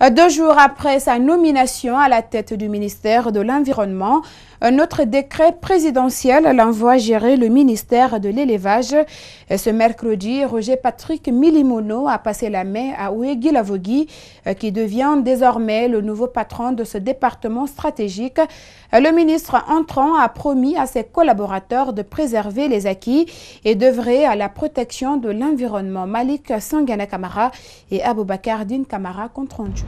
Deux jours après sa nomination à la tête du ministère de l'Environnement, un autre décret présidentiel l'envoie gérer le ministère de l'Élevage. Ce mercredi, Roger Patrick Milimono a passé la main à Ouegui Lavogui, qui devient désormais le nouveau patron de ce département stratégique. Le ministre entrant a promis à ses collaborateurs de préserver les acquis et d'œuvrer à la protection de l'environnement. Malik Sangana Kamara et Aboubakar Din Kamara compte rendu.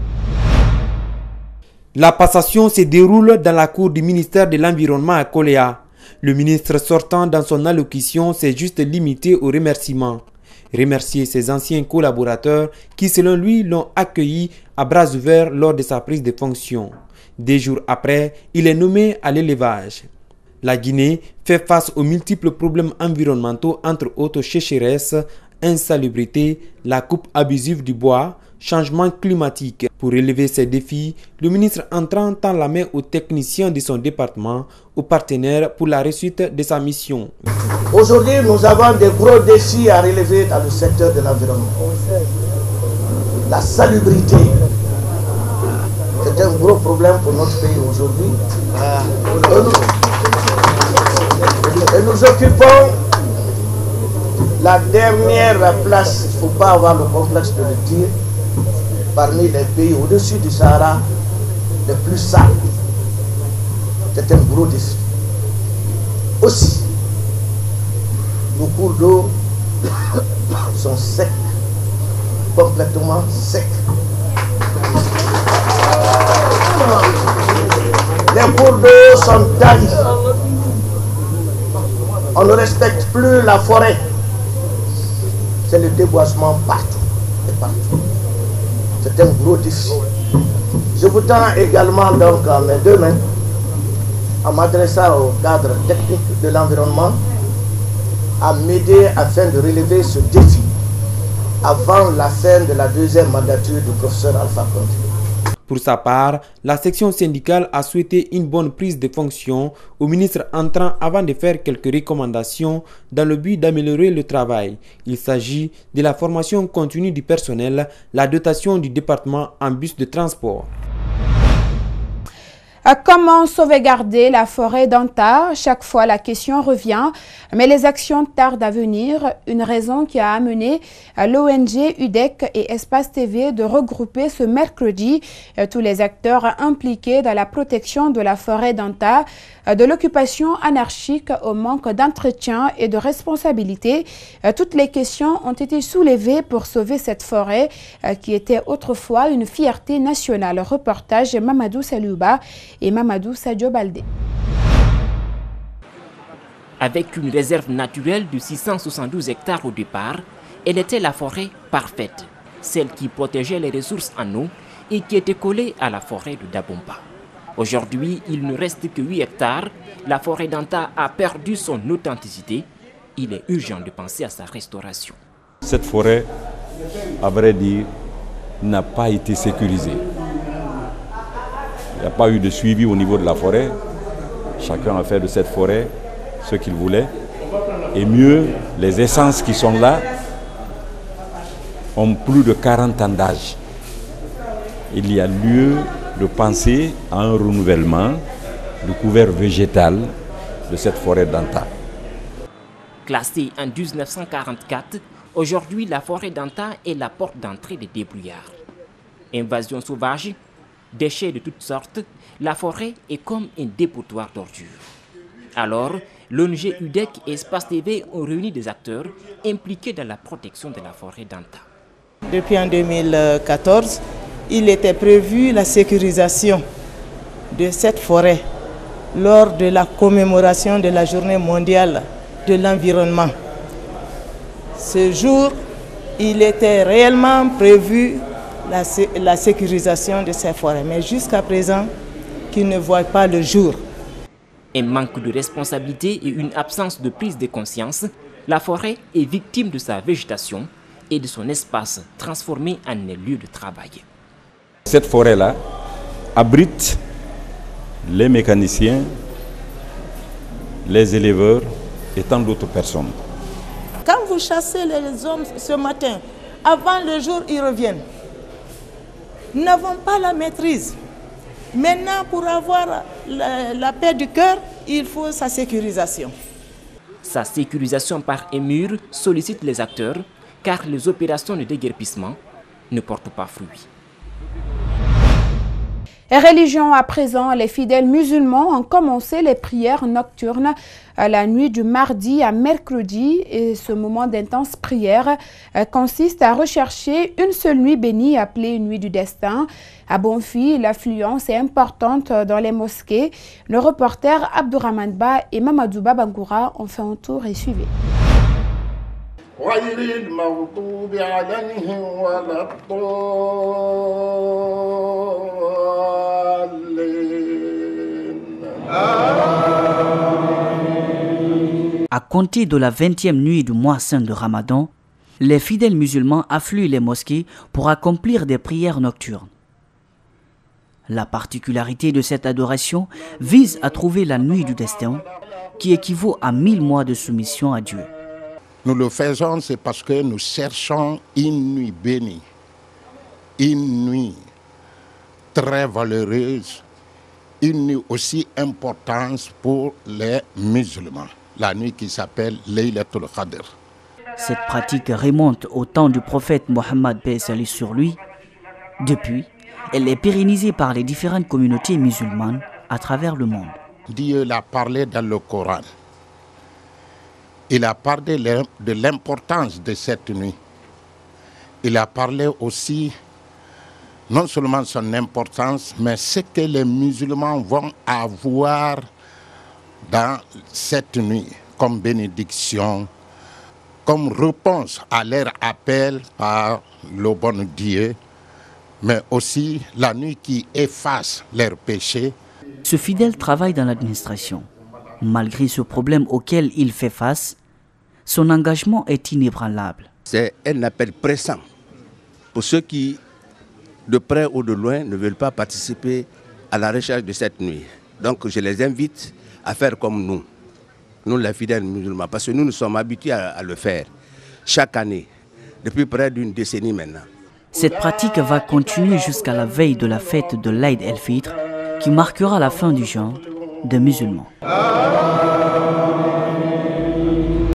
La passation se déroule dans la cour du ministère de l'Environnement à Coléa. Le ministre sortant dans son allocution s'est juste limité aux remerciements. Remercier ses anciens collaborateurs qui, selon lui, l'ont accueilli à bras ouverts lors de sa prise de fonction. Des jours après, il est nommé à l'élevage. La Guinée fait face aux multiples problèmes environnementaux entre autres sécheresses, insalubrité, la coupe abusive du bois, changement climatique. Pour relever ces défis, le ministre entrant tend la main aux techniciens de son département, aux partenaires pour la réussite de sa mission. Aujourd'hui, nous avons des gros défis à relever dans le secteur de l'environnement. La salubrité, c'est un gros problème pour notre pays aujourd'hui. Et nous occupons la dernière place, il ne faut pas avoir le complexe de le dire, parmi les pays au-dessus du Sahara les plus sales. C'est un gros défi. Aussi, nos cours d'eau sont secs, complètement secs. Les cours d'eau sont talis. On ne respecte plus la forêt. Le déboisement partout et partout. C'est un gros défi. Je vous tends également donc à mes deux mains en m'adressant au cadre technique de l'environnement à m'aider afin de relever ce défi avant la fin de la deuxième mandature du professeur Alpha Condé. Pour sa part, la section syndicale a souhaité une bonne prise de fonction au ministre entrant avant de faire quelques recommandations dans le but d'améliorer le travail. Il s'agit de la formation continue du personnel, la dotation du département en bus de transport. Comment sauvegarder la forêt d'Anta Chaque fois, la question revient, mais les actions tardent à venir. Une raison qui a amené l'ONG UDEC et Espace TV de regrouper ce mercredi tous les acteurs impliqués dans la protection de la forêt d'Anta, de l'occupation anarchique au manque d'entretien et de responsabilité. Toutes les questions ont été soulevées pour sauver cette forêt qui était autrefois une fierté nationale. Reportage Mamadou Saluba et Mamadou Sadio Baldé. Avec une réserve naturelle de 672 hectares au départ, elle était la forêt parfaite, celle qui protégeait les ressources en eau et qui était collée à la forêt de Dabomba. Aujourd'hui, il ne reste que 8 hectares. La forêt d'Anta a perdu son authenticité. Il est urgent de penser à sa restauration. Cette forêt, à vrai dire, n'a pas été sécurisée. Il n'y a pas eu de suivi au niveau de la forêt. Chacun a fait de cette forêt ce qu'il voulait. Et mieux, les essences qui sont là ont plus de 40 ans d'âge. Il y a lieu de penser à un renouvellement du couvert végétal de cette forêt d'Anta. Classée en 1944, aujourd'hui la forêt d'Anta est la porte d'entrée des débrouillards. Invasion sauvage, déchets de toutes sortes, la forêt est comme un dépotoir d'ordures. Alors, l'ONG UDEC et Espace TV ont réuni des acteurs impliqués dans la protection de la forêt d'Anta. Depuis en 2014, il était prévu la sécurisation de cette forêt lors de la commémoration de la journée mondiale de l'environnement. Ce jour, il était réellement prévu la, sécurisation de ces forêts, mais jusqu'à présent, qui ne voient pas le jour. Un manque de responsabilité et une absence de prise de conscience, la forêt est victime de sa végétation et de son espace transformé en un lieu de travail. Cette forêt-là abrite les mécaniciens, les éleveurs et tant d'autres personnes. Quand vous chassez les hommes ce matin, avant le jour, ils reviennent. n'avons pas la maîtrise. Maintenant, pour avoir la, la paix du cœur, il faut sa sécurisation. Sa sécurisation par émur sollicite les acteurs car les opérations de déguerpissement ne portent pas fruit. Religion à présent, les fidèles musulmans ont commencé les prières nocturnes à la nuit du mardi à mercredi et ce moment d'intense prière euh, consiste à rechercher une seule nuit bénie appelée nuit du destin. À Bonfi, l'affluence est importante dans les mosquées. Le reporter Abdourahman Ba et Mamadou Babangoura ont fait un tour et suivi. Compter de la 20e nuit du mois saint de Ramadan, les fidèles musulmans affluent les mosquées pour accomplir des prières nocturnes. La particularité de cette adoration vise à trouver la nuit du destin, qui équivaut à mille mois de soumission à Dieu. Nous le faisons, c'est parce que nous cherchons une nuit bénie, une nuit très valeureuse, une nuit aussi importante pour les musulmans, la nuit qui s'appelle Laylatul Qadr. Cette pratique remonte au temps du prophète Mohammed Ali sur lui. Depuis, elle est pérennisée par les différentes communautés musulmanes à travers le monde. Dieu l'a parlé dans le Coran. Il a parlé de l'importance de cette nuit. Il a parlé aussi non seulement son importance, mais ce que les musulmans vont avoir dans cette nuit comme bénédiction, comme réponse à leur appel par le bon Dieu, mais aussi la nuit qui efface leurs péchés. Ce fidèle travaille dans l'administration. Malgré ce problème auquel il fait face, son engagement est inébranlable. C'est un appel pressant pour ceux qui, de près ou de loin, ne veulent pas participer à la recherche de cette nuit. Donc je les invite à faire comme nous, nous les fidèles musulmans, parce que nous nous sommes habitués à, le faire chaque année, depuis près d'une décennie maintenant. Cette pratique va continuer jusqu'à la veille de la fête de l'Aïd el-Fitr, qui marquera la fin du genre des musulmans.